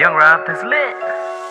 Young Rob is lit.